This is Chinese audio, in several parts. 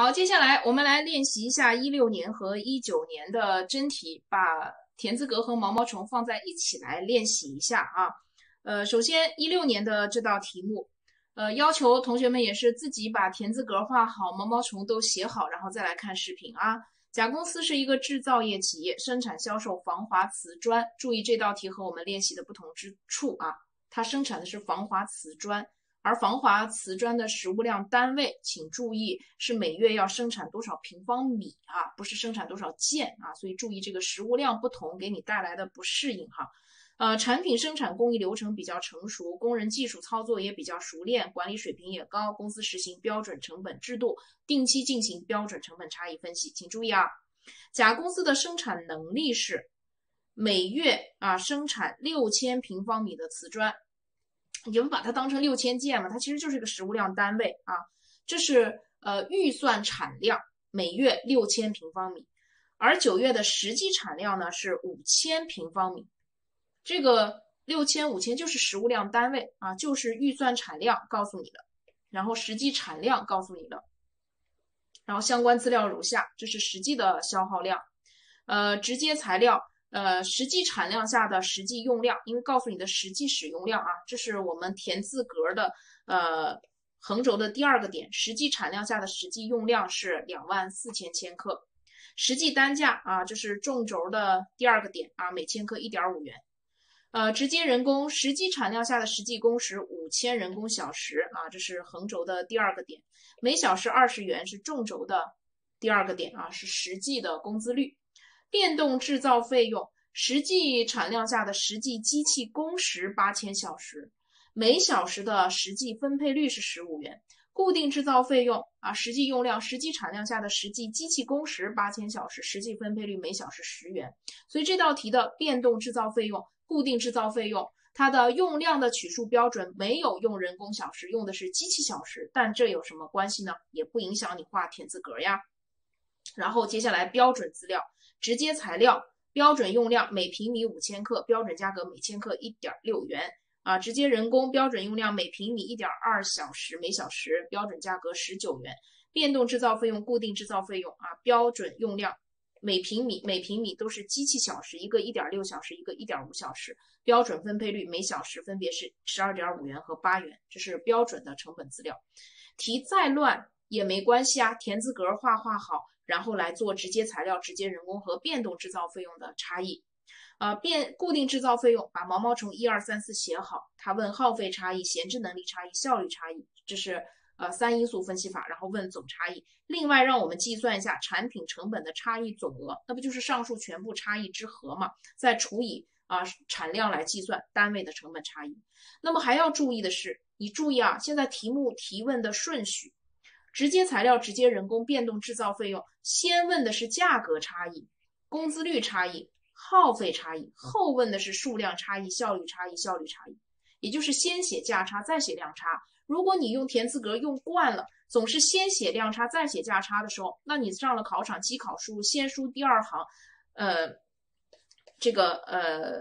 好，接下来我们来练习一下一六年和一九年的真题，把田字格和毛毛虫放在一起来练习一下啊。呃，首先一六年的这道题目，呃，要求同学们也是自己把田字格画好，毛毛虫都写好，然后再来看视频啊。甲公司是一个制造业企业，生产销售防滑瓷砖。注意这道题和我们练习的不同之处啊，它生产的是防滑瓷砖。而防滑瓷砖的实物量单位，请注意是每月要生产多少平方米啊，不是生产多少件啊，所以注意这个实物量不同给你带来的不适应哈。呃，产品生产工艺流程比较成熟，工人技术操作也比较熟练，管理水平也高，公司实行标准成本制度，定期进行标准成本差异分析。请注意啊，甲公司的生产能力是每月啊生产六千平方米的瓷砖。你们把它当成六千件嘛，它其实就是一个实物量单位啊。这是呃预算产量，每月六千平方米，而九月的实际产量呢是五千平方米。这个六千五千就是实物量单位啊，就是预算产量告诉你的，然后实际产量告诉你的，然后相关资料如下，这是实际的消耗量，呃，直接材料。呃，实际产量下的实际用量，因为告诉你的实际使用量啊，这是我们填字格的呃横轴的第二个点，实际产量下的实际用量是两万四千千克，实际单价啊，这是纵轴的第二个点啊，每千克一点五元。呃，直接人工实际产量下的实际工时五千人工小时啊，这是横轴的第二个点，每小时二十元是纵轴的第二个点啊，是实际的工资率。变动制造费用，实际产量下的实际机器工时八千小时，每小时的实际分配率是十五元。固定制造费用啊，实际用量，实际产量下的实际机器工时八千小时，实际分配率每小时十元。所以这道题的变动制造费用、固定制造费用，它的用量的取数标准没有用人工小时，用的是机器小时。但这有什么关系呢？也不影响你画田字格呀。然后接下来标准资料。直接材料标准用量每平米五千克，标准价格每千克一点六元啊。直接人工标准用量每平米一点二小时每小时，标准价格十九元。变动制造费用、固定制造费用啊，标准用量每平米每平米都是机器小时，一个一点六小时，一个一点五小时。标准分配率每小时分别是十二点五元和八元，这是标准的成本资料。题再乱也没关系啊，田字格画画好。然后来做直接材料、直接人工和变动制造费用的差异，呃，变固定制造费用，把毛毛虫一二三四写好。他问耗费差异、闲置能力差异、效率差异，这是呃三因素分析法。然后问总差异，另外让我们计算一下产品成本的差异总额，那不就是上述全部差异之和嘛？再除以啊产量来计算单位的成本差异。那么还要注意的是，你注意啊，现在题目提问的顺序。直接材料、直接人工、变动制造费用，先问的是价格差异、工资率差异、耗费差异，后问的是数量差异、效率差异、效率差异，也就是先写价差再写量差。如果你用田字格用惯了，总是先写量差再写价差的时候，那你上了考场机考输入先输第二行，呃，这个呃，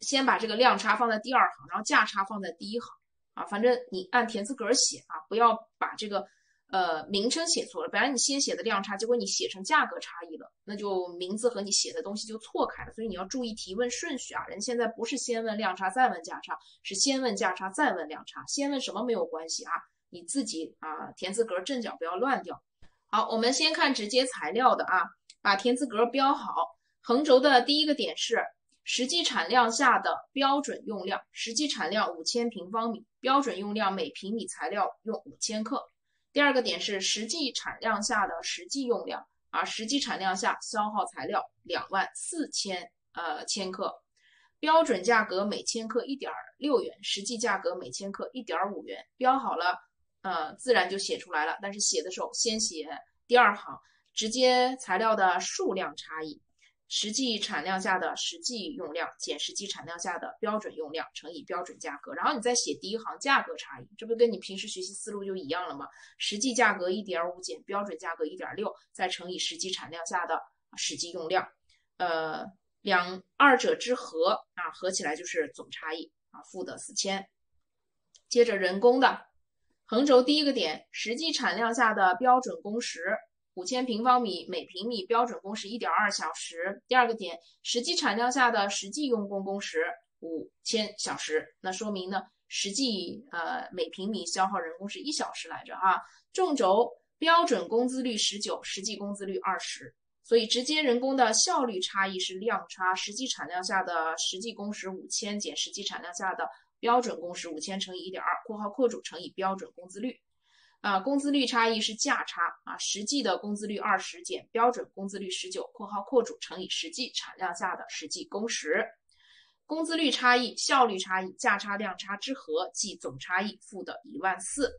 先把这个量差放在第二行，然后价差放在第一行。啊，反正你按田字格写啊，不要把这个呃名称写错了。本来你先写的量差，结果你写成价格差异了，那就名字和你写的东西就错开了。所以你要注意提问顺序啊。人现在不是先问量差再问价差，是先问价差再问量差。先问什么没有关系啊，你自己啊田字格阵脚不要乱掉。好，我们先看直接材料的啊，把田字格标好。横轴的第一个点是。实际产量下的标准用量，实际产量五千平方米，标准用量每平米材料用五千克。第二个点是实际产量下的实际用量，啊，实际产量下消耗材料两万四千呃千克，标准价格每千克一点六元，实际价格每千克一点五元。标好了，呃，自然就写出来了。但是写的时候先写第二行，直接材料的数量差异。实际产量下的实际用量减实际产量下的标准用量乘以标准价格，然后你再写第一行价格差异，这不跟你平时学习思路就一样了吗？实际价格一点五减标准价格一点六，再乘以实际产量下的实际用量，呃，两二者之和啊，合起来就是总差异啊，负的四千。接着人工的横轴第一个点，实际产量下的标准工时五千平方米每平米标准工时一点二小时。第二个点，实际产量下的实际用工工时五千小时。那说明呢，实际呃每平米消耗人工是一小时来着哈。纵轴标准工资率十九，实际工资率二十。所以直接人工的效率差异是量差，实际产量下的实际工时五千减实际产量下的标准工时五千乘以一点二（括号括主）乘以标准工资率，啊，工资率差异是价差啊，实际的工资率二十减标准工资率十九（括号括主）乘以实际产量下的实际工时，工资率差异、效率差异、价差量差之和即总差异负的一万四。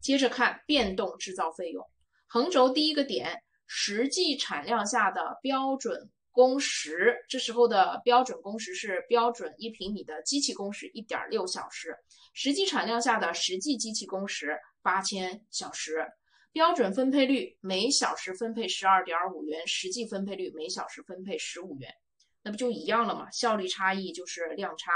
接着看变动制造费用，横轴第一个点。实际产量下的标准工时，这时候的标准工时是标准一平米的机器工时一点六小时，实际产量下的实际机器工时八千小时，标准分配率每小时分配十二点五元，实际分配率每小时分配十五元，那不就一样了吗？效率差异就是量差，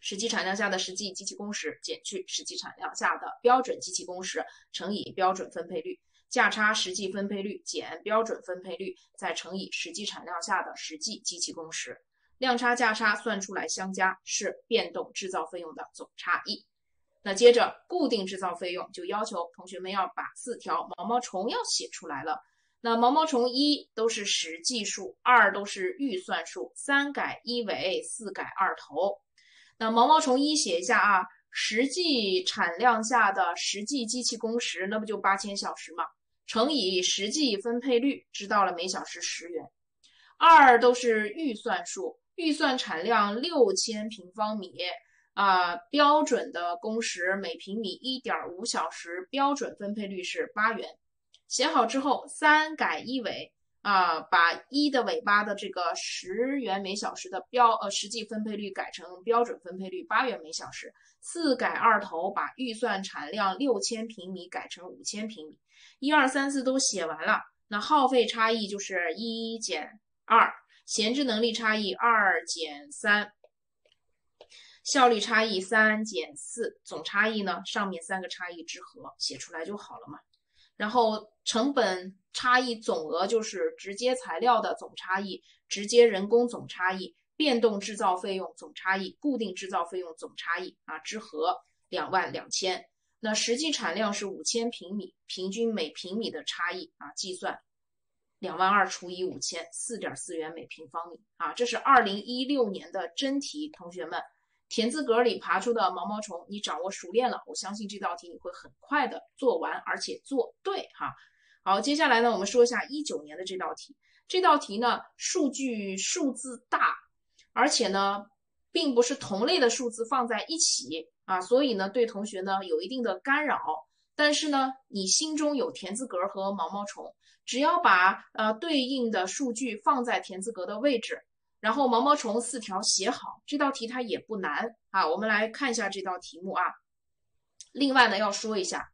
实际产量下的实际机器工时减去实际产量下的标准机器工时乘以标准分配率。价差实际分配率减标准分配率，再乘以实际产量下的实际机器工时，量差价差算出来相加是变动制造费用的总差异。那接着固定制造费用就要求同学们要把四条毛毛虫要写出来了。那毛毛虫一都是实际数，二都是预算数，三改一尾，四改二头。那毛毛虫一写一下啊，实际产量下的实际机器工时，那不就八千小时吗？乘以实际分配率，知道了每小时十元。二都是预算数，预算产量六千平方米啊，标准的工时每平米一点五小时，标准分配率是八元。写好之后，三改一尾啊，把一的尾巴的这个十元每小时的标呃实际分配率改成标准分配率八元每小时。四改二头，把预算产量六千平米改成五千平米。一二三四都写完了，那耗费差异就是一减二，闲置能力差异二减三，效率差异三减四，总差异呢？上面三个差异之和写出来就好了嘛。然后成本差异总额就是直接材料的总差异、直接人工总差异、变动制造费用总差异、固定制造费用总差异啊之和两万两千。那实际产量是五千平米，平均每平米的差异啊，计算两万二除以五千，四点四元每平方米啊。这是二零一六年的真题，同学们田字格里爬出的毛毛虫，你掌握熟练了，我相信这道题你会很快的做完，而且做对哈。好，接下来呢，我们说一下一九年的这道题。这道题呢，数据数字大，而且呢，并不是同类的数字放在一起。啊，所以呢，对同学呢有一定的干扰。但是呢，你心中有田字格和毛毛虫，只要把呃对应的数据放在田字格的位置，然后毛毛虫四条写好，这道题它也不难啊。我们来看一下这道题目啊。另外呢，要说一下，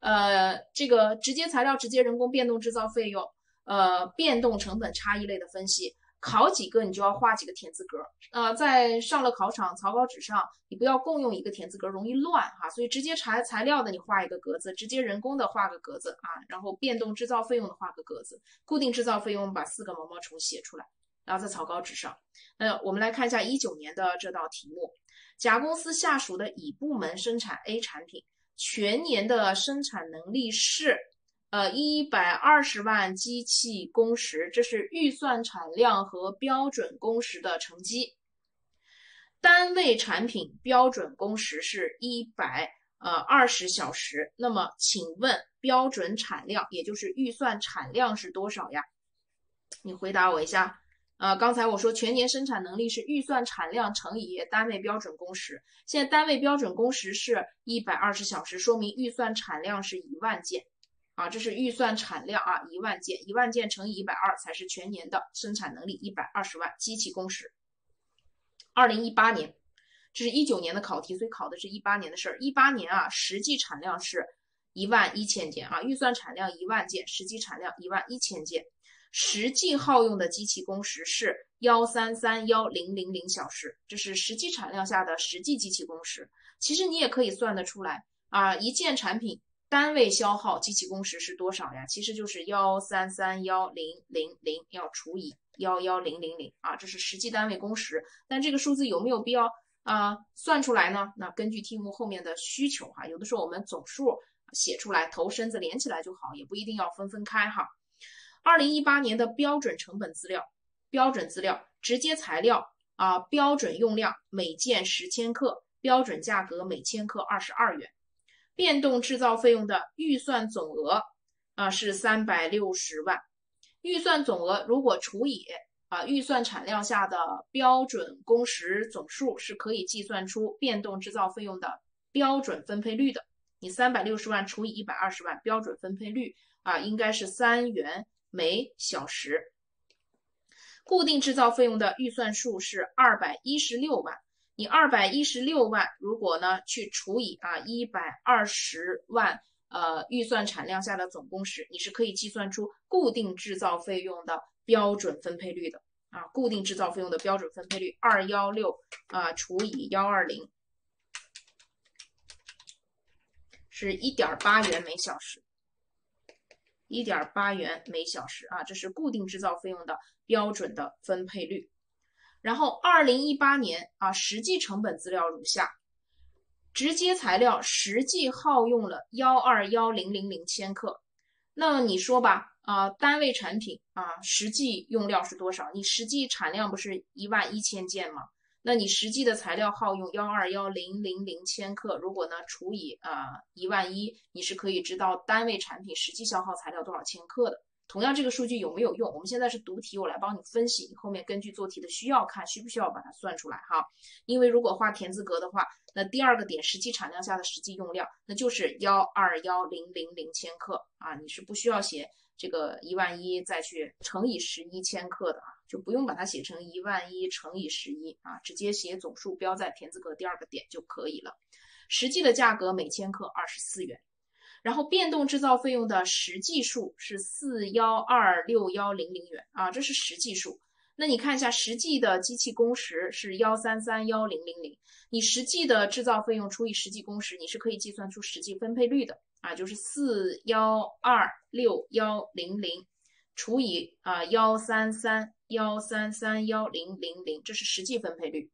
呃，这个直接材料、直接人工、变动制造费用、呃，变动成本差异类的分析。考几个你就要画几个田字格，呃，在上了考场草稿纸上，你不要共用一个田字格，容易乱哈。所以直接材材料的你画一个格子，直接人工的画个格子啊，然后变动制造费用的画个格子，固定制造费用把四个毛毛虫写出来，然后在草稿纸上。那我们来看一下一九年的这道题目：甲公司下属的乙部门生产 A 产品，全年的生产能力是。呃，一百二十万机器工时，这是预算产量和标准工时的乘积。单位产品标准工时是一百呃二十小时，那么请问标准产量，也就是预算产量是多少呀？你回答我一下。呃，刚才我说全年生产能力是预算产量乘以单位标准工时，现在单位标准工时是一百二十小时，说明预算产量是一万件。啊，这是预算产量啊，一万件，一万件乘以一百二才是全年的生产能力，一百二十万机器工时。二零一八年，这是一九年的考题，所以考的是一八年的事儿。一八年啊，实际产量是一万一千件啊，预算产量一万件，实际产量一万一千件，实际耗用的机器工时是幺三三幺零零零小时，这是实际产量下的实际机器工时。其实你也可以算得出来。啊，一件产品单位消耗机器工时是多少呀？其实就是幺三三幺零零零要除以幺幺零零零啊，这是实际单位工时。但这个数字有没有必要啊算出来呢？那根据题目后面的需求哈，有的时候我们总数写出来，头身子连起来就好，也不一定要分分开哈。二零一八年的标准成本资料，标准资料，直接材料啊，标准用量每件十千克，标准价格每千克二十二元。变动制造费用的预算总额啊是三百六十万，预算总额如果除以啊预算产量下的标准工时总数，是可以计算出变动制造费用的标准分配率的。你三百六十万除以一百二十万，标准分配率啊应该是三元每小时。固定制造费用的预算数是二百一十六万。你二百一十六万，如果呢去除以啊一百二十万，呃预算产量下的总工时，你是可以计算出固定制造费用的标准分配率的啊。固定制造费用的标准分配率二幺六啊除以幺二零，是一点八元每小时，一点八元每小时啊，这是固定制造费用的标准的分配率。然后，二零一八年啊，实际成本资料如下：直接材料实际耗用了幺二幺零零零千克。那你说吧，啊，单位产品啊，实际用料是多少？你实际产量不是一万一千件吗？那你实际的材料耗用幺二幺零零零千克，如果呢除以啊一万一，你是可以知道单位产品实际消耗材料多少千克的。同样，这个数据有没有用？我们现在是读题，我来帮你分析。你后面根据做题的需要看，需不需要把它算出来哈？因为如果画田字格的话，那第二个点实际产量下的实际用量，那就是幺二幺零零零千克啊，你是不需要写这个一万一再去乘以十一千克的啊，就不用把它写成一万一乘以十一啊，直接写总数标在田字格第二个点就可以了。实际的价格每千克二十四元。然后变动制造费用的实际数是四幺二六幺零零元啊，这是实际数。那你看一下实际的机器工时是幺三三幺零零零，你实际的制造费用除以实际工时，你是可以计算出实际分配率的啊，就是四幺二六幺零零除以啊幺三三幺三三幺零零零，这是实际分配率。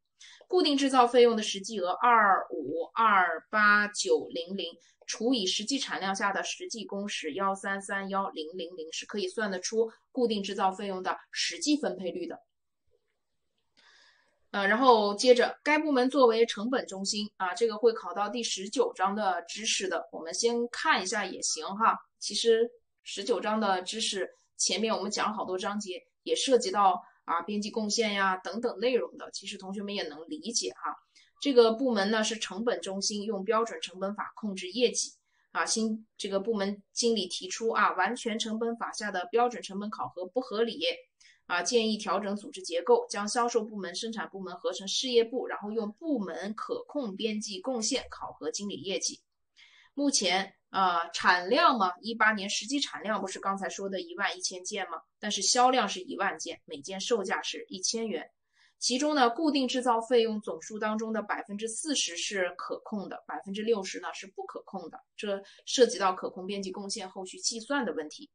固定制造费用的实际额二五二八九零零。除以实际产量下的实际工时幺三三幺零零零是可以算得出固定制造费用的实际分配率的。呃，然后接着，该部门作为成本中心啊，这个会考到第十九章的知识的，我们先看一下也行哈。其实十九章的知识前面我们讲了好多章节，也涉及到啊编辑贡献呀等等内容的，其实同学们也能理解哈。这个部门呢是成本中心，用标准成本法控制业绩啊。新这个部门经理提出啊，完全成本法下的标准成本考核不合理啊，建议调整组织结构，将销售部门、生产部门合成事业部，然后用部门可控边际贡献考核经理业绩。目前啊，产量嘛，一八年实际产量不是刚才说的一万一千件吗？但是销量是一万件，每件售价是一千元。其中呢，固定制造费用总数当中的百分之四十是可控的，百分之六十呢是不可控的，这涉及到可控边际贡献后续计算的问题。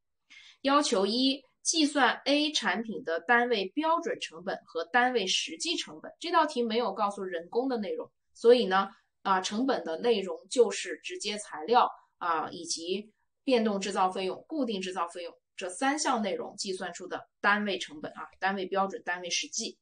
要求一，计算 A 产品的单位标准成本和单位实际成本。这道题没有告诉人工的内容，所以呢，啊，成本的内容就是直接材料啊以及变动制造费用、固定制造费用这三项内容计算出的单位成本啊，单位标准、单位实际。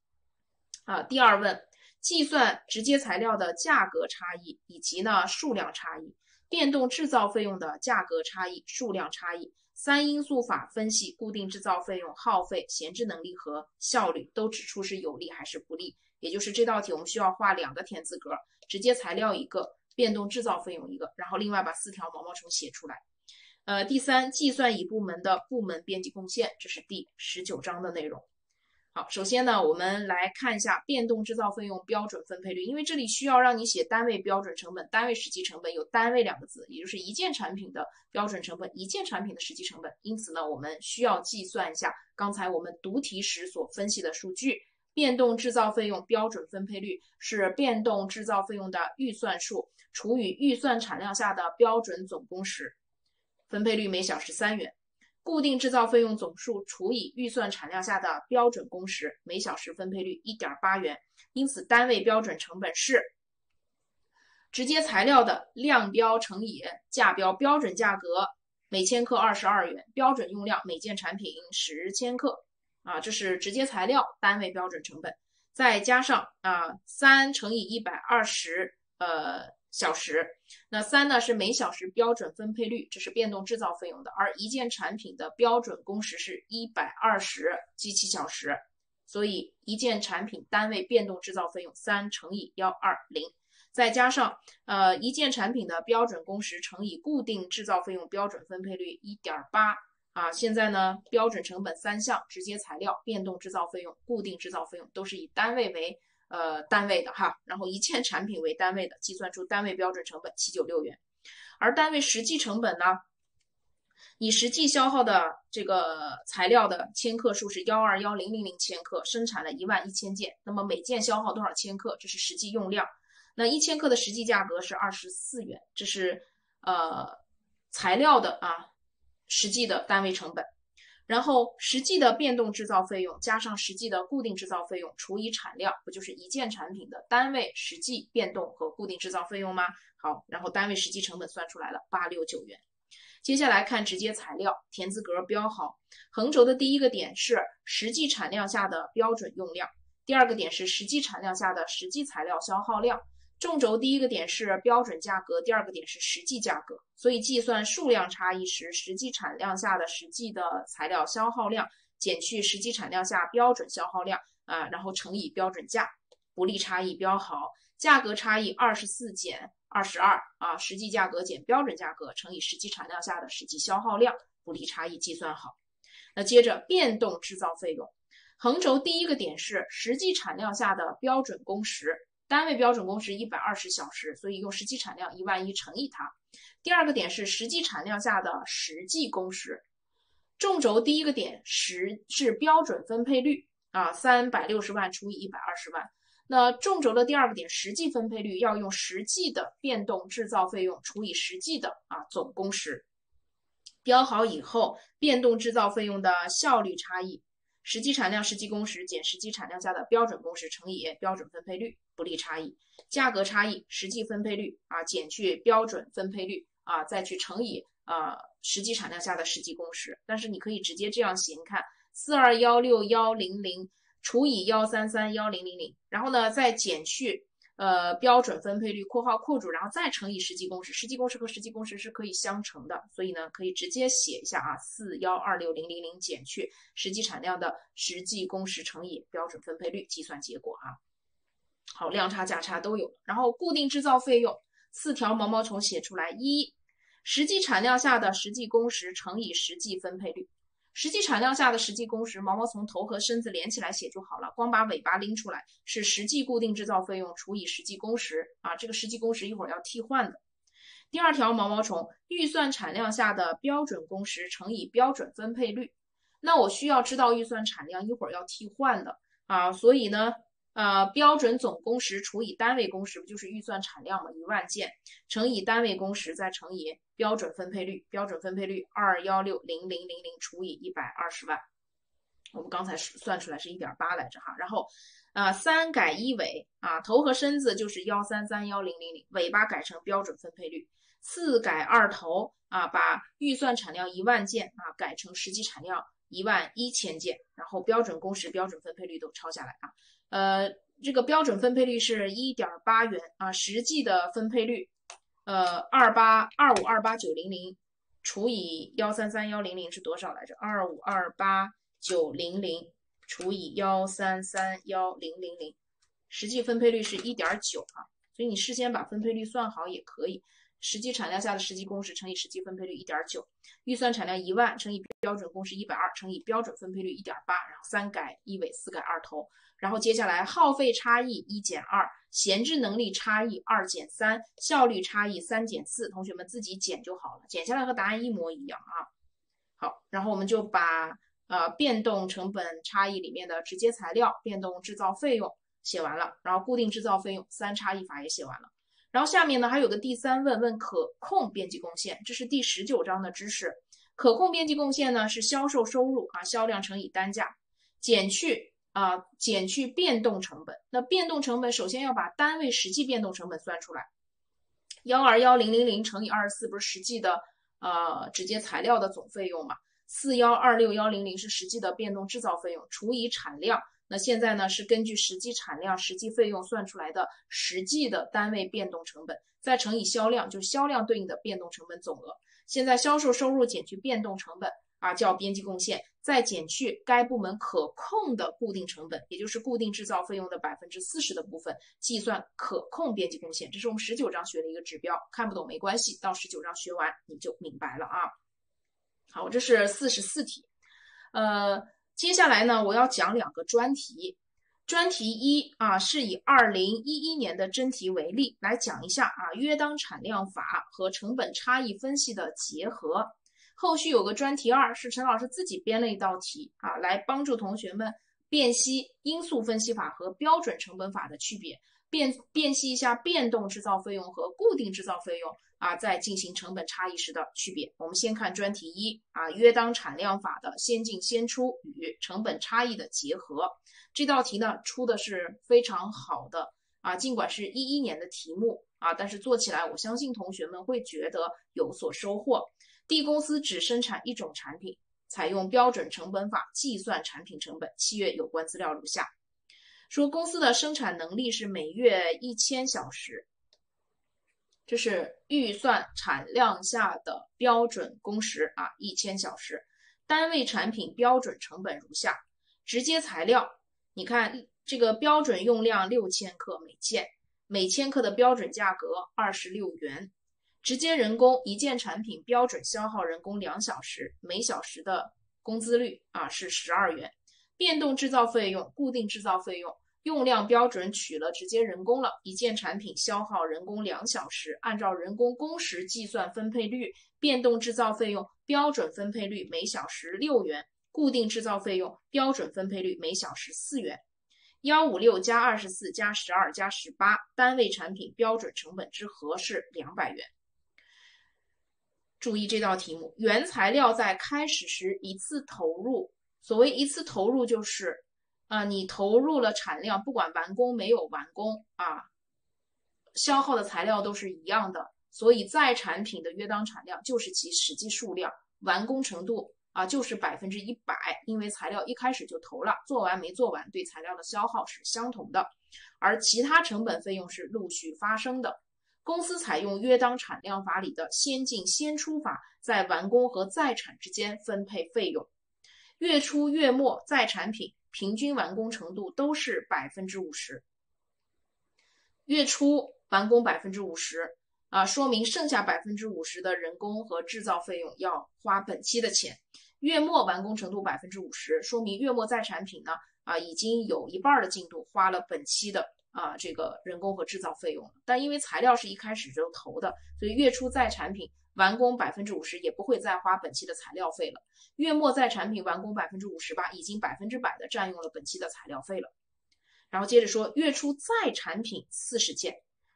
啊，第二问，计算直接材料的价格差异以及呢数量差异，变动制造费用的价格差异、数量差异，三因素法分析固定制造费用耗费、闲置能力和效率，都指出是有利还是不利。也就是这道题我们需要画两个田字格，直接材料一个，变动制造费用一个，然后另外把四条毛毛虫写出来。呃，第三，计算乙部门的部门边际贡献，这是第十九章的内容。好，首先呢，我们来看一下变动制造费用标准分配率，因为这里需要让你写单位标准成本、单位实际成本，有单位两个字，也就是一件产品的标准成本、一件产品的实际成本。因此呢，我们需要计算一下刚才我们读题时所分析的数据。变动制造费用标准分配率是变动制造费用的预算数除以预算产量下的标准总工时，分配率每小时三元。固定制造费用总数除以预算产量下的标准工时，每小时分配率一点八元。因此，单位标准成本是直接材料的量标乘以价标标准价格每千克二十二元，标准用量每件产品十千克。啊，这是直接材料单位标准成本，再加上啊三乘以一百二十呃。小时，那三呢是每小时标准分配率，这是变动制造费用的，而一件产品的标准工时是一百二十机器小时，所以一件产品单位变动制造费用三乘以幺二零，再加上呃一件产品的标准工时乘以固定制造费用标准分配率一点八。啊，现在呢标准成本三项，直接材料、变动制造费用、固定制造费用都是以单位为。呃，单位的哈，然后一件产品为单位的，计算出单位标准成本七九六元，而单位实际成本呢，你实际消耗的这个材料的千克数是幺二幺零零零千克，生产了一万一千件，那么每件消耗多少千克？这是实际用量，那一千克的实际价格是二十四元，这是呃材料的啊实际的单位成本。然后实际的变动制造费用加上实际的固定制造费用除以产量，不就是一件产品的单位实际变动和固定制造费用吗？好，然后单位实际成本算出来了八六九元。接下来看直接材料，田字格标好，横轴的第一个点是实际产量下的标准用量，第二个点是实际产量下的实际材料消耗量。纵轴第一个点是标准价格，第二个点是实际价格，所以计算数量差异时，实际产量下的实际的材料消耗量减去实际产量下标准消耗量啊，然后乘以标准价，不利差异标好，价格差异二十四减二十二啊，实际价格减标准价格乘以实际产量下的实际消耗量，不利差异计算好。那接着变动制造费用，横轴第一个点是实际产量下的标准工时。单位标准工时一百二十小时，所以用实际产量一万一乘以它。第二个点是实际产量下的实际工时。纵轴第一个点十是标准分配率啊，三百六十万除以一百二十万。那纵轴的第二个点实际分配率要用实际的变动制造费用除以实际的啊总工时。标好以后，变动制造费用的效率差异。实际产量实际工时减实际产量下的标准工时乘以标准分配率，不利差异。价格差异实际分配率啊减去标准分配率啊再去乘以啊实际产量下的实际工时。但是你可以直接这样写，你看四二幺六幺零零除以幺三三幺零零零，然后呢再减去。呃，标准分配率（括号括住），然后再乘以实际工时，实际工时和实际工时是可以相乘的，所以呢，可以直接写一下啊，四幺二六零零零减去实际产量的实际工时乘以标准分配率，计算结果啊。好，量差价差都有，然后固定制造费用四条毛毛虫写出来：一，实际产量下的实际工时乘以实际分配率。实际产量下的实际工时，毛毛虫头和身子连起来写就好了，光把尾巴拎出来是实际固定制造费用除以实际工时啊，这个实际工时一会儿要替换的。第二条毛毛虫，预算产量下的标准工时乘以标准分配率，那我需要知道预算产量，一会儿要替换的啊，所以呢。呃，标准总工时除以单位工时，不就是预算产量嘛？一万件乘以单位工时，再乘以标准分配率。标准分配率二幺六零零零零除以一百二十万，我们刚才算出来是一点八来着哈。然后，啊，三改一尾啊，头和身子就是幺三三幺零零零，尾巴改成标准分配率。四改二头啊，把预算产量一万件啊改成实际产量一万一千件，然后标准工时、标准分配率都抄下来啊。呃，这个标准分配率是一点八元啊，实际的分配率，呃，二八二五二八九零零除以幺三三幺零零是多少来着？二五二八九零零除以幺三三幺零零零，实际分配率是一点九啊，所以你事先把分配率算好也可以。实际产量下的实际工时乘以实际分配率一点九，预算产量一万乘以标准工时一百二乘以标准分配率一点八，然后三改一尾四改二头，然后接下来耗费差异一减二，闲置能力差异二减三，效率差异三减四，同学们自己减就好了，减下来和答案一模一样啊。好，然后我们就把呃变动成本差异里面的直接材料变动制造费用写完了，然后固定制造费用三差异法也写完了。然后下面呢还有个第三问，问可控边际贡献，这是第十九章的知识。可控边际贡献呢是销售收入啊，销量乘以单价减去啊减去变动成本。那变动成本首先要把单位实际变动成本算出来，幺二幺零零零乘以二十四不是实际的呃直接材料的总费用嘛？四幺二六幺零零是实际的变动制造费用除以产量。那现在呢是根据实际产量、实际费用算出来的实际的单位变动成本，再乘以销量，就销量对应的变动成本总额。现在销售收入减去变动成本啊，叫边际贡献，再减去该部门可控的固定成本，也就是固定制造费用的百分之四十的部分，计算可控边际贡献。这是我们十九章学的一个指标，看不懂没关系，到十九章学完你就明白了啊。好，这是四十四题，呃。接下来呢，我要讲两个专题。专题一啊，是以二零一一年的真题为例来讲一下啊，约当产量法和成本差异分析的结合。后续有个专题二，是陈老师自己编了一道题啊，来帮助同学们辨析因素分析法和标准成本法的区别，辨辨析一下变动制造费用和固定制造费用。啊，在进行成本差异时的区别。我们先看专题一啊，约当产量法的先进先出与成本差异的结合。这道题呢出的是非常好的啊，尽管是一一年的题目啊，但是做起来我相信同学们会觉得有所收获。D 公司只生产一种产品，采用标准成本法计算产品成本。七月有关资料如下：说公司的生产能力是每月一千小时。这是预算产量下的标准工时啊，一千小时，单位产品标准成本如下：直接材料，你看这个标准用量六千克每件，每千克的标准价格二十六元；直接人工，一件产品标准消耗人工两小时，每小时的工资率啊是十二元；变动制造费用，固定制造费用。用量标准取了直接人工了，一件产品消耗人工两小时，按照人工工时计算分配率，变动制造费用标准分配率每小时六元，固定制造费用标准分配率每小时四元。幺五六加二十四加十二加十八，单位产品标准成本之和是两百元。注意这道题目，原材料在开始时一次投入，所谓一次投入就是。啊，你投入了产量，不管完工没有完工啊，消耗的材料都是一样的，所以在产品的约当产量就是其实际数量，完工程度啊就是百分之一百，因为材料一开始就投了，做完没做完对材料的消耗是相同的，而其他成本费用是陆续发生的。公司采用约当产量法里的先进先出法，在完工和在产之间分配费用，月初月末在产品。平均完工程度都是百分之五十，月初完工百分之五十啊，说明剩下百分之五十的人工和制造费用要花本期的钱。月末完工程度百分之五十，说明月末在产品呢啊已经有一半的进度花了本期的啊这个人工和制造费用。但因为材料是一开始就投的，所以月初在产品。完工百分之五十也不会再花本期的材料费了。月末在产品完工百分之五十八，已经百分之百的占用了本期的材料费了。然后接着说，月初在产品四十件，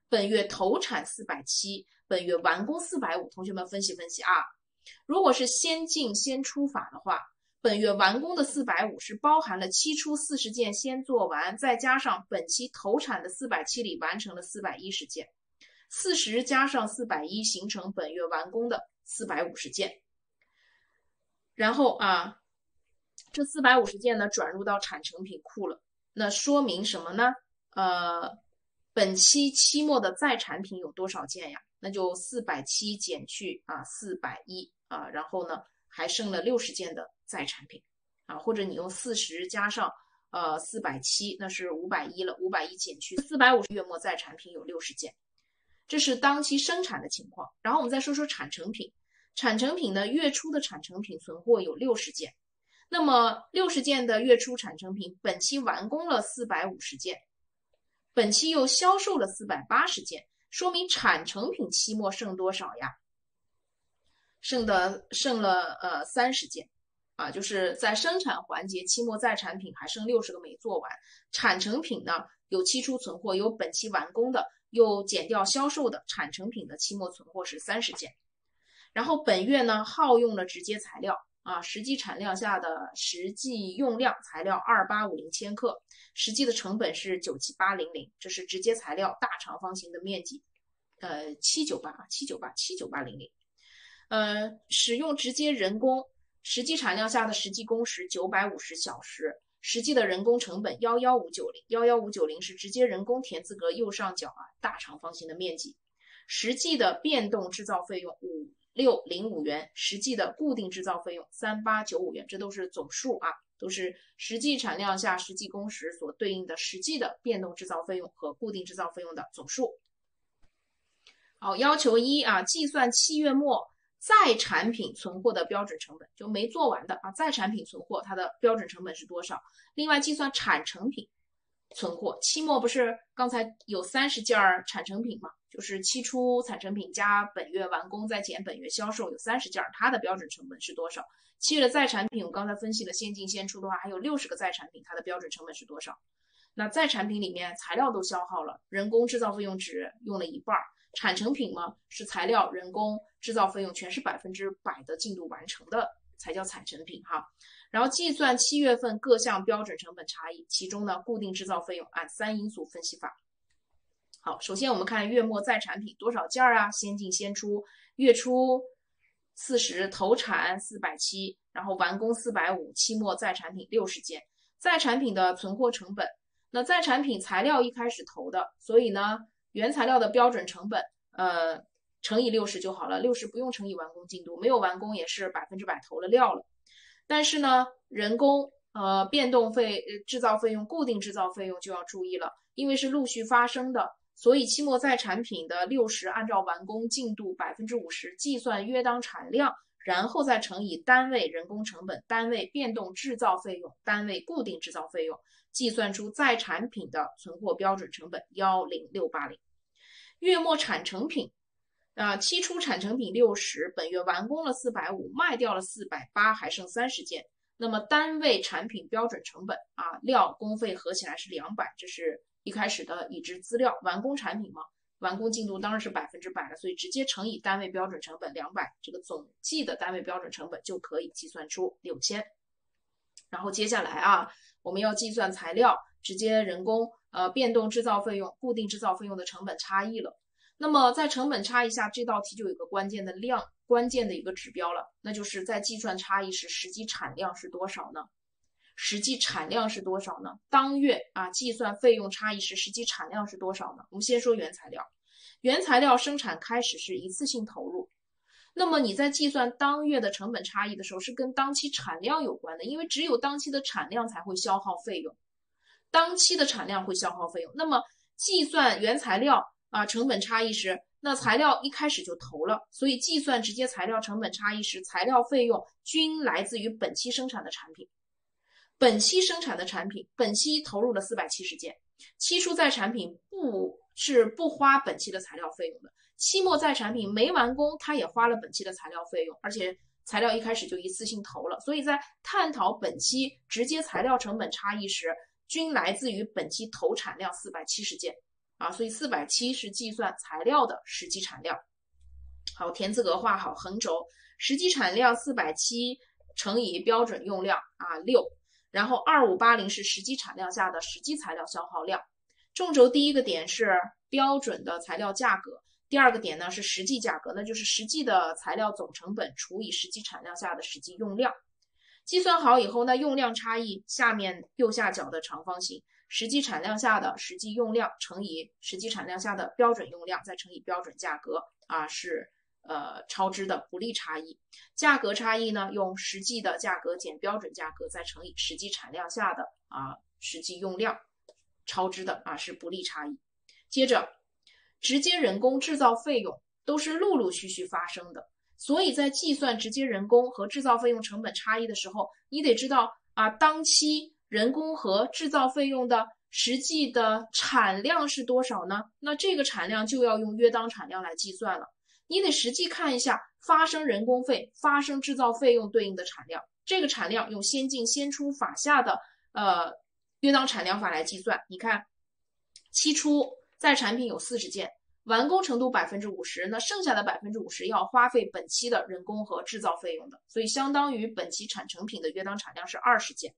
本月投产四百七，本月完工四百五。同学们分析分析啊，如果是先进先出法的话，本月完工的四百五是包含了期初四十件先做完，再加上本期投产的四百七里完成了四百一十件。四十加上四百一，形成本月完工的四百五十件。然后啊，这四百五十件呢转入到产成品库了。那说明什么呢？呃，本期期末的在产品有多少件呀？那就四百七减去啊四百一啊，然后呢还剩了六十件的在产品啊，或者你用四十加上呃四百七，那是五百一了。五百一减去四百五十，月末在产品有六十件。这是当期生产的情况，然后我们再说说产成品。产成品呢，月初的产成品存货有六十件，那么六十件的月初产成品，本期完工了四百五十件，本期又销售了四百八十件，说明产成品期末剩多少呀？剩的剩了呃三十件，啊，就是在生产环节期末在产品还剩六十个没做完，产成品呢有期初存货，有本期完工的。又减掉销售的产成品的期末存货是三十件。然后本月呢，耗用了直接材料啊，实际产量下的实际用量材料二八五零千克，实际的成本是九七八零零，这是直接材料大长方形的面积，呃，七九八七九八七九八零零，呃，使用直接人工，实际产量下的实际工时九百五十小时，实际的人工成本幺幺五九零，幺幺五九零是直接人工填字格右上角啊大长方形的面积，实际的变动制造费用五。六零五元，实际的固定制造费用三八九五元，这都是总数啊，都是实际产量下实际工时所对应的实际的变动制造费用和固定制造费用的总数。好，要求一啊，计算七月末在产品存货的标准成本，就没做完的啊，在产品存货它的标准成本是多少？另外计算产成品存货，期末不是刚才有三十件产成品吗？就是期初产成品加本月完工再减本月销售有三十件，它的标准成本是多少？七月的在产品，我刚才分析了先进先出的话，还有六十个在产品，它的标准成本是多少？那在产品里面材料都消耗了，人工制造费用只用了一半儿，产成品嘛是材料、人工、制造费用全是百分之百的进度完成的才叫产成品哈。然后计算七月份各项标准成本差异，其中呢固定制造费用按三因素分析法。好，首先我们看月末在产品多少件儿啊？先进先出，月初四十，投产四百七，然后完工四百五，期末在产品六十件。在产品的存货成本，那在产品材料一开始投的，所以呢，原材料的标准成本，呃，乘以六十就好了，六十不用乘以完工进度，没有完工也是百分之百投了料了。但是呢，人工、呃，变动费、制造费用、固定制造费用就要注意了，因为是陆续发生的。所以期末在产品的六十按照完工进度百分之五十计算约当产量，然后再乘以单位人工成本、单位变动制造费用、单位固定制造费用，计算出在产品的存货标准成本幺零六八零。月末产成品，啊，期初产成品六十，本月完工了四百五，卖掉了四百八，还剩三十件。那么单位产品标准成本啊，料工费合起来是两百，这是。一开始的已知资料，完工产品嘛，完工进度当然是百分之百了，所以直接乘以单位标准成本两百，这个总计的单位标准成本就可以计算出六千。然后接下来啊，我们要计算材料、直接人工、呃变动制造费用、固定制造费用的成本差异了。那么在成本差异下，这道题就有个关键的量，关键的一个指标了，那就是在计算差异时，实际产量是多少呢？实际产量是多少呢？当月啊，计算费用差异时，实际产量是多少呢？我们先说原材料，原材料生产开始是一次性投入，那么你在计算当月的成本差异的时候，是跟当期产量有关的，因为只有当期的产量才会消耗费用，当期的产量会消耗费用。那么计算原材料啊成本差异时，那材料一开始就投了，所以计算直接材料成本差异时，材料费用均来自于本期生产的产品。本期生产的产品，本期投入了四百七十件，期初在产品不是不花本期的材料费用的，期末在产品没完工，它也花了本期的材料费用，而且材料一开始就一次性投了，所以在探讨本期直接材料成本差异时，均来自于本期投产量四百七十件啊，所以四百七是计算材料的实际产量。好，田字格画好横轴，实际产量四百七乘以标准用量啊六。然后二五八零是实际产量下的实际材料消耗量，纵轴第一个点是标准的材料价格，第二个点呢是实际价格，那就是实际的材料总成本除以实际产量下的实际用量。计算好以后呢，用量差异下面右下角的长方形，实际产量下的实际用量乘以实际产量下的标准用量，再乘以标准价格啊是。呃，超支的不利差异，价格差异呢，用实际的价格减标准价格，再乘以实际产量下的啊实际用量，超支的啊是不利差异。接着，直接人工制造费用都是陆陆续续发生的，所以在计算直接人工和制造费用成本差异的时候，你得知道啊当期人工和制造费用的实际的产量是多少呢？那这个产量就要用约当产量来计算了。你得实际看一下发生人工费、发生制造费用对应的产量，这个产量用先进先出法下的呃约当产量法来计算。你看，期初在产品有四十件，完工程度百分之五十，那剩下的百分之五十要花费本期的人工和制造费用的，所以相当于本期产成品的约当产量是二十件。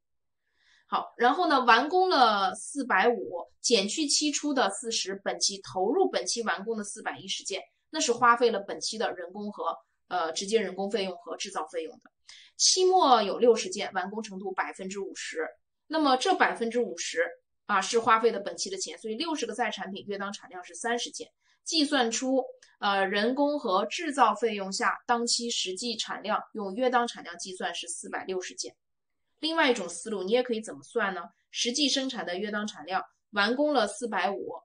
好，然后呢，完工了四百五，减去期初的四十，本期投入本期完工的四百一十件，那是花费了本期的人工和呃直接人工费用和制造费用的。期末有六十件，完工程度百分之五十，那么这百分之五十啊是花费的本期的钱，所以六十个在产品约当产量是三十件，计算出呃人工和制造费用下当期实际产量，用约当产量计算是四百六十件。另外一种思路，你也可以怎么算呢？实际生产的约当产量，完工了四百五，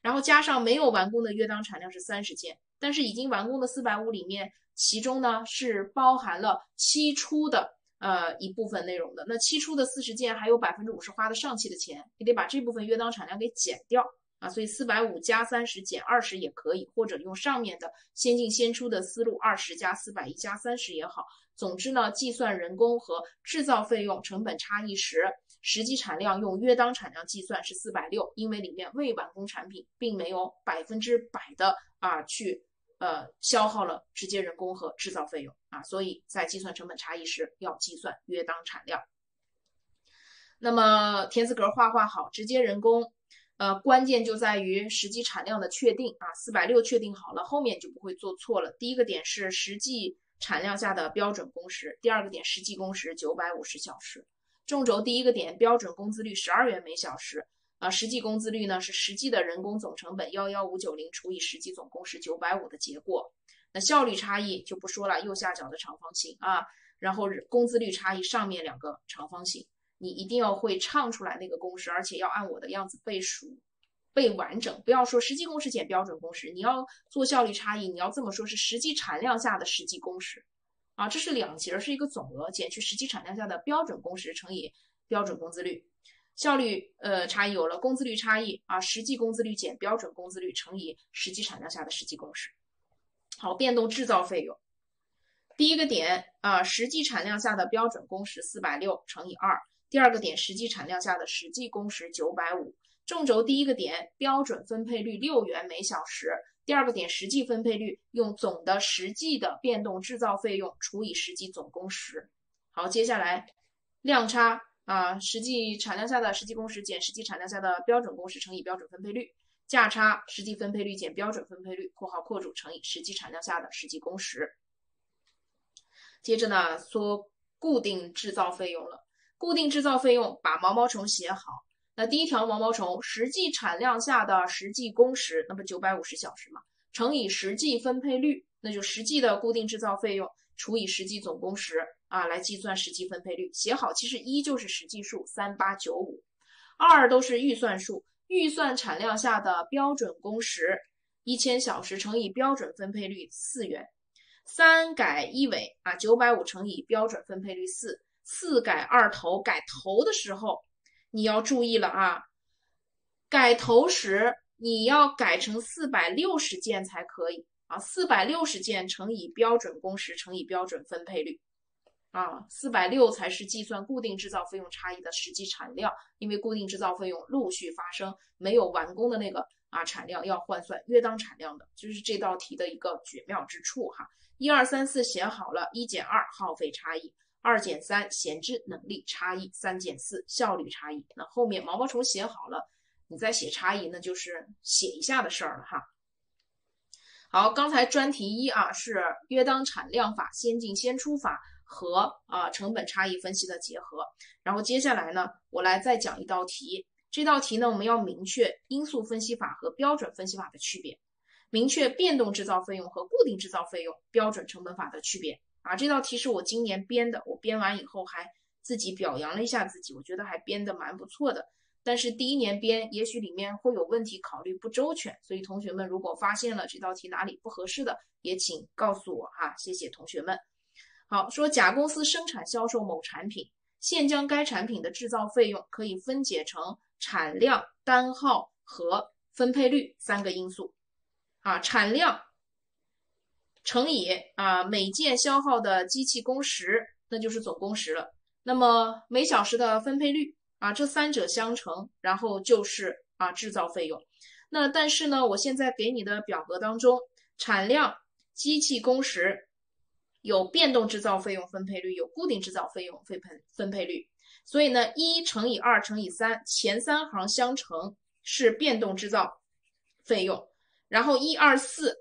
然后加上没有完工的约当产量是三十件，但是已经完工的四百五里面，其中呢是包含了期初的呃一部分内容的。那期初的四十件还有百分之五十花的上期的钱，你得把这部分约当产量给减掉啊。所以四百五加三十减二十也可以，或者用上面的先进先出的思路，二十加四百一加三十也好。总之呢，计算人工和制造费用成本差异时，实际产量用约当产量计算是四百六，因为里面未完工产品并没有百分之百的啊去呃消耗了直接人工和制造费用啊，所以在计算成本差异时要计算约当产量。那么田字格画画好，直接人工，呃，关键就在于实际产量的确定啊，四百六确定好了，后面就不会做错了。第一个点是实际。产量下的标准工时，第二个点实际工时九百五十小时。纵轴第一个点标准工资率十二元每小时，啊，实际工资率呢是实际的人工总成本幺幺五九零除以实际总工时九百五的结果。那效率差异就不说了，右下角的长方形啊，然后工资率差异上面两个长方形，你一定要会唱出来那个公式，而且要按我的样子背熟。背完整，不要说实际公式减标准公式，你要做效率差异，你要这么说，是实际产量下的实际公式，啊，这是两节，是一个总额，减去实际产量下的标准工时乘以标准工资率，效率呃差异有了，工资率差异啊，实际工资率减标准工资率乘以实际产量下的实际工时。好，变动制造费用，第一个点啊，实际产量下的标准工时四百六乘以二，第二个点实际产量下的实际工时九百五。纵轴第一个点标准分配率六元每小时，第二个点实际分配率用总的实际的变动制造费用除以实际总工时。好，接下来量差啊，实际产量下的实际工时减实际产量下的标准工时乘以标准分配率，价差实际分配率减标准分配率（括号括住）乘以实际产量下的实际工时。接着呢，说固定制造费用了，固定制造费用把毛毛虫写好。那第一条毛毛虫实际产量下的实际工时，那不九百五十小时嘛，乘以实际分配率，那就实际的固定制造费用除以实际总工时啊，来计算实际分配率。写好，其实一就是实际数三八九五，二都是预算数，预算产量下的标准工时一千小时乘以标准分配率四元，三改一尾啊，九百五乘以标准分配率四，四改二头，改头的时候。你要注意了啊！改头时你要改成四百六十件才可以啊，四百六十件乘以标准工时乘以标准分配率啊，四百六才是计算固定制造费用差异的实际产量，因为固定制造费用陆续发生，没有完工的那个啊产量要换算约当产量的，就是这道题的一个绝妙之处哈。一二三四写好了，一减二耗费差异。二减三闲置能力差异，三减四效率差异。那后面毛毛虫写好了，你再写差异，那就是写一下的事儿了哈。好，刚才专题一啊是约当产量法、先进先出法和啊成本差异分析的结合。然后接下来呢，我来再讲一道题。这道题呢，我们要明确因素分析法和标准分析法的区别，明确变动制造费用和固定制造费用标准成本法的区别。啊，这道题是我今年编的，我编完以后还自己表扬了一下自己，我觉得还编得蛮不错的。但是第一年编，也许里面会有问题，考虑不周全，所以同学们如果发现了这道题哪里不合适的，也请告诉我哈，谢谢同学们。好，说甲公司生产销售某产品，现将该产品的制造费用可以分解成产量、单号和分配率三个因素。啊，产量。乘以啊每件消耗的机器工时，那就是总工时了。那么每小时的分配率啊，这三者相乘，然后就是啊制造费用。那但是呢，我现在给你的表格当中，产量、机器工时有变动制造费用分配率，有固定制造费用分配分配率。所以呢，一乘以二乘以三，前三行相乘是变动制造费用，然后一二四，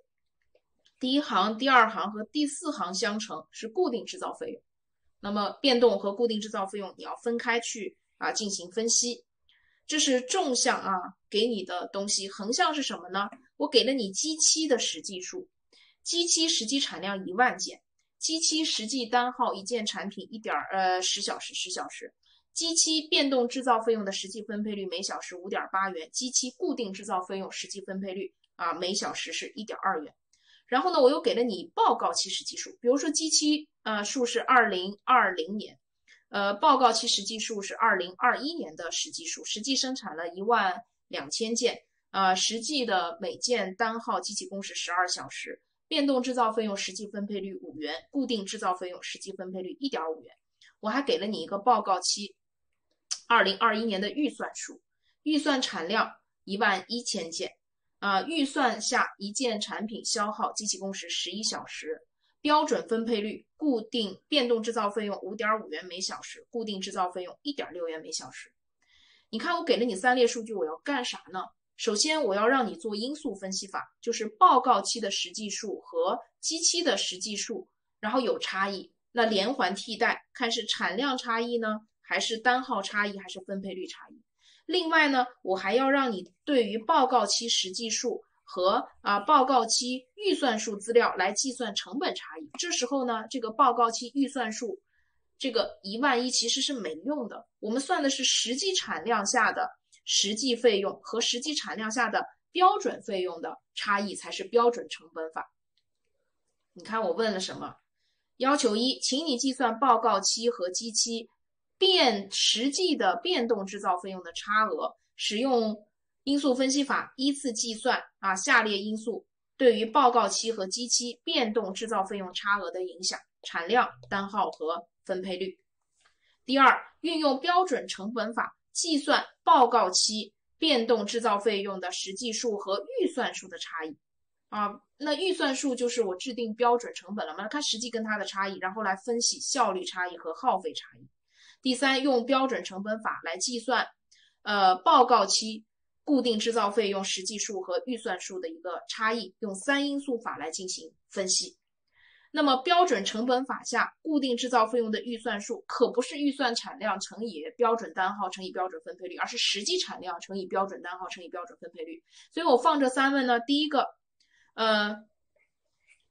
第一行、第二行和第四行相乘是固定制造费用。那么变动和固定制造费用你要分开去啊进行分析。这是纵向啊给你的东西，横向是什么呢？我给了你机期的实际数，机期实际产量一万件，机期实际单号一件产品一点呃十小时十小时，机期变动制造费用的实际分配率每小时五点八元，机期固定制造费用实际分配率啊每小时是一点二元。然后呢，我又给了你报告期实际数，比如说机期呃数是二零二零年。呃，报告期实际数是二零二一年的实际数，实际生产了一万两千件，呃，实际的每件单号机器工时十二小时，变动制造费用实际分配率五元，固定制造费用实际分配率一点五元。我还给了你一个报告期二零二一年的预算数，预算产量一万一千件，啊，预算下一件产品消耗机器工时十一小时。标准分配率，固定变动制造费用五点五元每小时，固定制造费用一点六元每小时。你看，我给了你三列数据，我要干啥呢？首先，我要让你做因素分析法，就是报告期的实际数和机期的实际数，然后有差异，那连环替代，看是产量差异呢，还是单号差异，还是分配率差异。另外呢，我还要让你对于报告期实际数。和啊报告期预算数资料来计算成本差异，这时候呢，这个报告期预算数这个一万一其实是没用的，我们算的是实际产量下的实际费用和实际产量下的标准费用的差异才是标准成本法。你看我问了什么？要求一，请你计算报告期和基期变实际的变动制造费用的差额，使用。因素分析法依次计算啊，下列因素对于报告期和基期变动制造费用差额的影响：产量、单号和分配率。第二，运用标准成本法计算报告期变动制造费用的实际数和预算数的差异。啊，那预算数就是我制定标准成本了嘛，看实际跟它的差异，然后来分析效率差异和耗费差异。第三，用标准成本法来计算，呃，报告期。固定制造费用实际数和预算数的一个差异，用三因素法来进行分析。那么标准成本法下，固定制造费用的预算数可不是预算产量乘以标准单号乘以标准分配率，而是实际产量乘以标准单号乘以标准分配率。所以我放这三问呢，第一个，呃，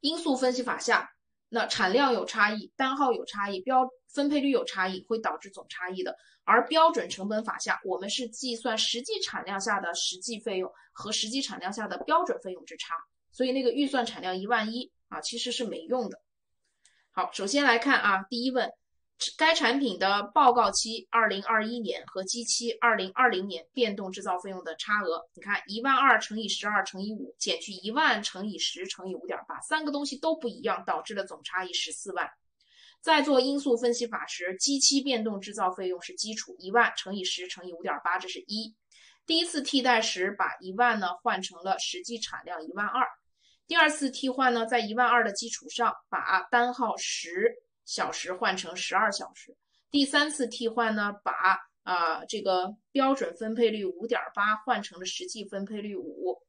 因素分析法下。那产量有差异，单号有差异，标分配率有差异，会导致总差异的。而标准成本法下，我们是计算实际产量下的实际费用和实际产量下的标准费用之差，所以那个预算产量一万一啊，其实是没用的。好，首先来看啊，第一问。该产品的报告期二零二一年和基期二零二零年变动制造费用的差额，你看一万二乘以十二乘以五减去一万乘以十乘以五点八，三个东西都不一样，导致了总差异十四万。在做因素分析法时，基期变动制造费用是基础，一万乘以十乘以五点八，这是一。第一次替代时，把一万呢换成了实际产量一万二。第二次替换呢，在一万二的基础上，把单号十。小时换成十二小时，第三次替换呢，把啊这个标准分配率五点八换成了实际分配率五。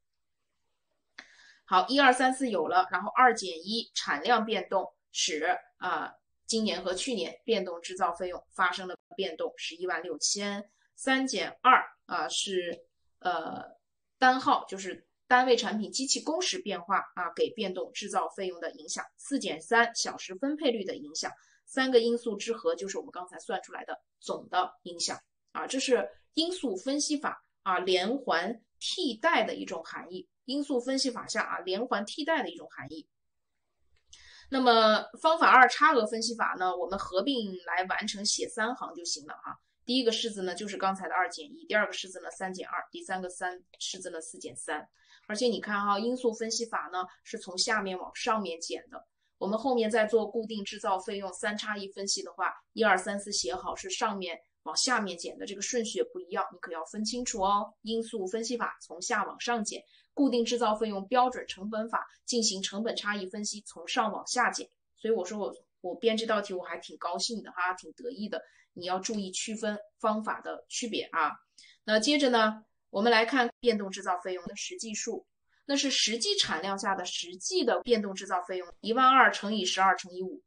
好，一二三四有了，然后二减一产量变动使啊今年和去年变动制造费用发生了变动，十一万六千。三减二啊是呃单号就是。单位产品机器工时变化啊，给变动制造费用的影响。四减三小时分配率的影响，三个因素之和就是我们刚才算出来的总的影响啊，这是因素分析法啊连环替代的一种含义。因素分析法下啊连环替代的一种含义。那么方法二差额分析法呢，我们合并来完成写三行就行了哈。第一个式子呢就是刚才的二减一，第二个式子呢三减二，第三个三式子呢四减三。而且你看哈，因素分析法呢是从下面往上面减的。我们后面再做固定制造费用三差异分析的话，一二三四写好是上面往下面减的这个顺序也不一样，你可要分清楚哦。因素分析法从下往上减，固定制造费用标准成本法进行成本差异分析，从上往下减。所以我说我我编这道题我还挺高兴的哈，挺得意的。你要注意区分方法的区别啊。那接着呢，我们来看变动制造费用的实际数，那是实际产量下的实际的变动制造费用一万二乘以十二乘以五，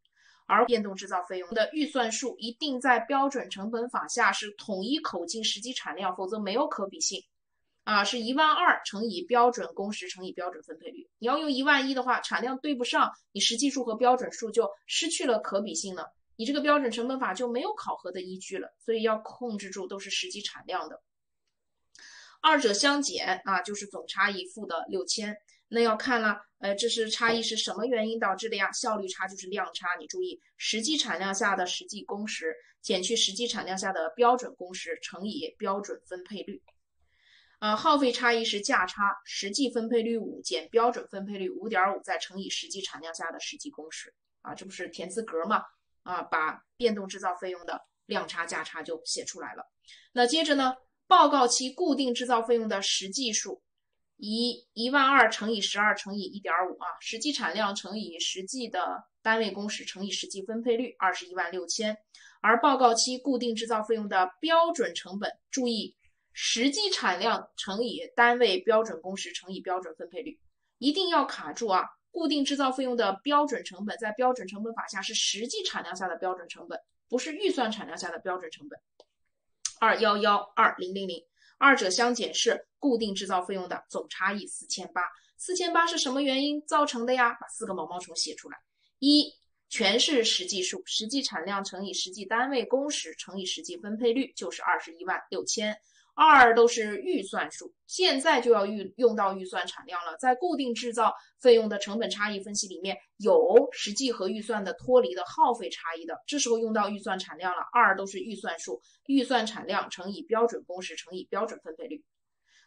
而变动制造费用的预算数一定在标准成本法下是统一口径实际产量，否则没有可比性。啊，是一万二乘以标准工时乘以标准分配率。你要用一万一的话，产量对不上，你实际数和标准数就失去了可比性了。你这个标准成本法就没有考核的依据了，所以要控制住都是实际产量的，二者相减啊，就是总差异负的六千。那要看了，呃，这是差异是什么原因导致的呀？效率差就是量差，你注意，实际产量下的实际工时减去实际产量下的标准工时乘以标准分配率。呃，耗费差异是价差，实际分配率五减标准分配率五点五，再乘以实际产量下的实际工时啊，这不是填字格吗？啊，把变动制造费用的量差价差就写出来了。那接着呢，报告期固定制造费用的实际数，一一万二乘以十二乘以一点五啊，实际产量乘以实际的单位工时乘以实际分配率，二十一万六千。而报告期固定制造费用的标准成本，注意实际产量乘以单位标准工时乘以标准分配率，一定要卡住啊。固定制造费用的标准成本，在标准成本法下是实际产量下的标准成本，不是预算产量下的标准成本。二幺幺二零零零，二者相减是固定制造费用的总差异四千八。四千八是什么原因造成的呀？把四个毛毛虫写出来。一，全是实际数，实际产量乘以实际单位工时乘以实际分配率，就是二十一万六千。二都是预算数，现在就要预用到预算产量了。在固定制造费用的成本差异分析里面有实际和预算的脱离的耗费差异的，这时候用到预算产量了。二都是预算数，预算产量乘以标准工时乘以标准分配率。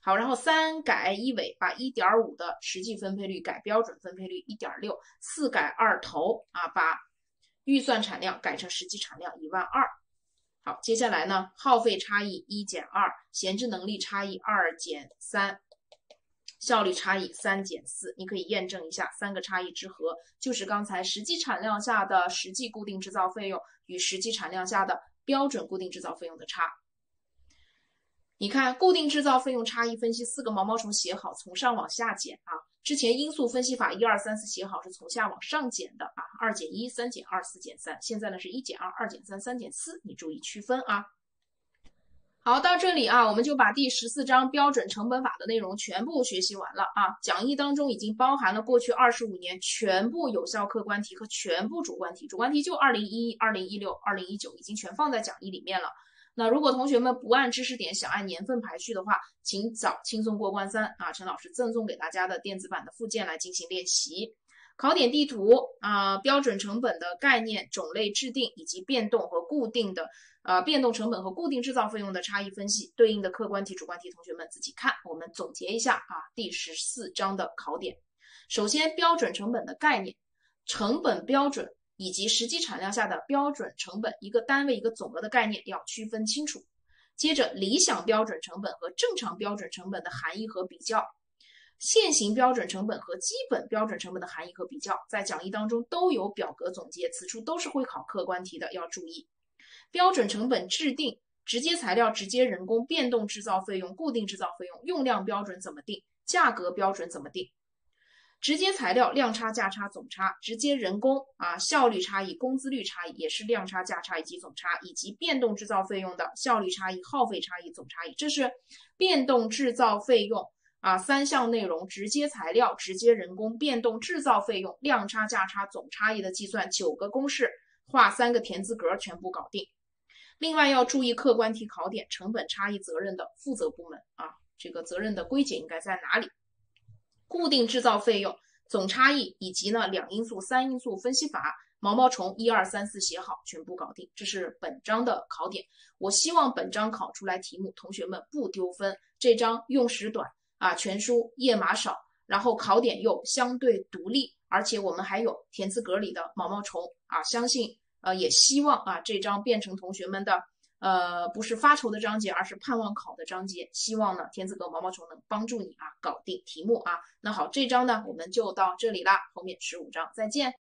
好，然后三改一尾，把一点五的实际分配率改标准分配率一点六。四改二头啊，把预算产量改成实际产量一万二。好，接下来呢，耗费差异一减二，闲置能力差异二减三，效率差异三减四，你可以验证一下，三个差异之和就是刚才实际产量下的实际固定制造费用与实际产量下的标准固定制造费用的差。你看，固定制造费用差异分析四个毛毛虫写好，从上往下减啊。之前因素分析法一二三四写好是从下往上减的啊，二减一，三减二，四减三。现在呢是一减二，二减三，三减四，你注意区分啊。好，到这里啊，我们就把第十四章标准成本法的内容全部学习完了啊。讲义当中已经包含了过去二十五年全部有效客观题和全部主观题，主观题就二零一一、二零一六、二零一九，已经全放在讲义里面了。那如果同学们不按知识点，想按年份排序的话，请找轻松过关三啊，陈老师赠送给大家的电子版的附件来进行练习。考点地图啊，标准成本的概念、种类制定以及变动和固定的呃变动成本和固定制造费用的差异分析，对应的客观题、主观题，同学们自己看。我们总结一下啊，第十四章的考点。首先，标准成本的概念，成本标准。以及实际产量下的标准成本，一个单位一个总额的概念要区分清楚。接着，理想标准成本和正常标准成本的含义和比较，现行标准成本和基本标准成本的含义和比较，在讲义当中都有表格总结，此处都是会考客观题的，要注意。标准成本制定，直接材料、直接人工、变动制造费用、固定制造费用、用量标准怎么定，价格标准怎么定。直接材料量差价差总差，直接人工啊效率差异工资率差异也是量差价差以及总差，以及变动制造费用的效率差异耗费差异总差异，这是变动制造费用啊三项内容：直接材料、直接人工、变动制造费用量差价差总差异的计算，九个公式，画三个田字格，全部搞定。另外要注意客观题考点，成本差异责任的负责部门啊，这个责任的归结应该在哪里？固定制造费用总差异以及呢两因素、三因素分析法，毛毛虫一二三四写好，全部搞定。这是本章的考点。我希望本章考出来题目，同学们不丢分。这章用时短啊，全书页码少，然后考点又相对独立，而且我们还有田字格里的毛毛虫啊。相信呃也希望啊这章变成同学们的呃，不是发愁的章节，而是盼望考的章节。希望呢，天字格毛毛虫能帮助你啊，搞定题目啊。那好，这章呢，我们就到这里啦，后面十五章再见。